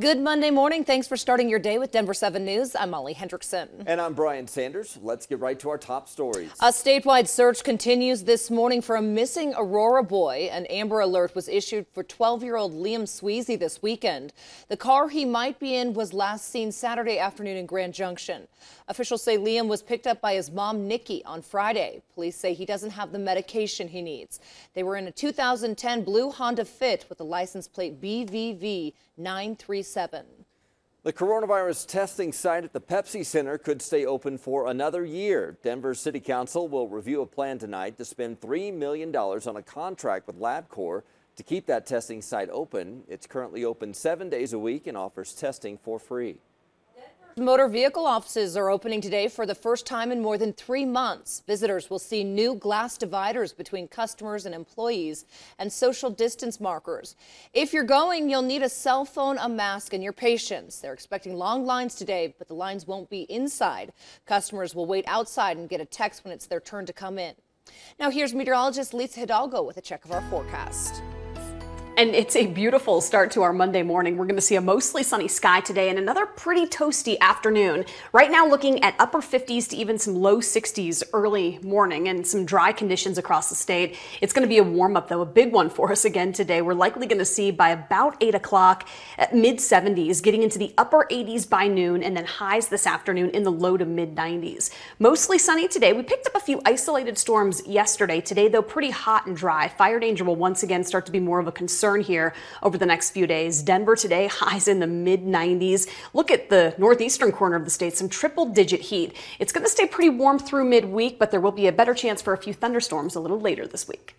Good Monday morning. Thanks for starting your day with Denver 7 News. I'm Molly Hendrickson. And I'm Brian Sanders. Let's get right to our top stories. A statewide search continues this morning for a missing Aurora boy. An Amber Alert was issued for 12 year old Liam Sweezy this weekend. The car he might be in was last seen Saturday afternoon in Grand Junction. Officials say Liam was picked up by his mom, Nikki, on Friday. Police say he doesn't have the medication he needs. They were in a 2010 blue Honda Fit with a license plate BVV 937. The coronavirus testing site at the Pepsi Center could stay open for another year. Denver City Council will review a plan tonight to spend $3 million on a contract with LabCorp to keep that testing site open. It's currently open seven days a week and offers testing for free. Motor vehicle offices are opening today for the first time in more than three months. Visitors will see new glass dividers between customers and employees and social distance markers. If you're going, you'll need a cell phone, a mask, and your patience. They're expecting long lines today, but the lines won't be inside. Customers will wait outside and get a text when it's their turn to come in. Now here's meteorologist Lisa Hidalgo with a check of our forecast. And it's a beautiful start to our Monday morning. We're going to see a mostly sunny sky today and another pretty toasty afternoon. Right now, looking at upper 50s to even some low 60s early morning and some dry conditions across the state. It's going to be a warm up, though, a big one for us again today. We're likely going to see by about 8 o'clock at mid 70s, getting into the upper 80s by noon, and then highs this afternoon in the low to mid 90s. Mostly sunny today. We picked up a few isolated storms yesterday. Today, though, pretty hot and dry. Fire danger will once again start to be more of a concern concern here over the next few days. Denver today, highs in the mid 90s. Look at the northeastern corner of the state, some triple digit heat. It's going to stay pretty warm through midweek, but there will be a better chance for a few thunderstorms a little later this week.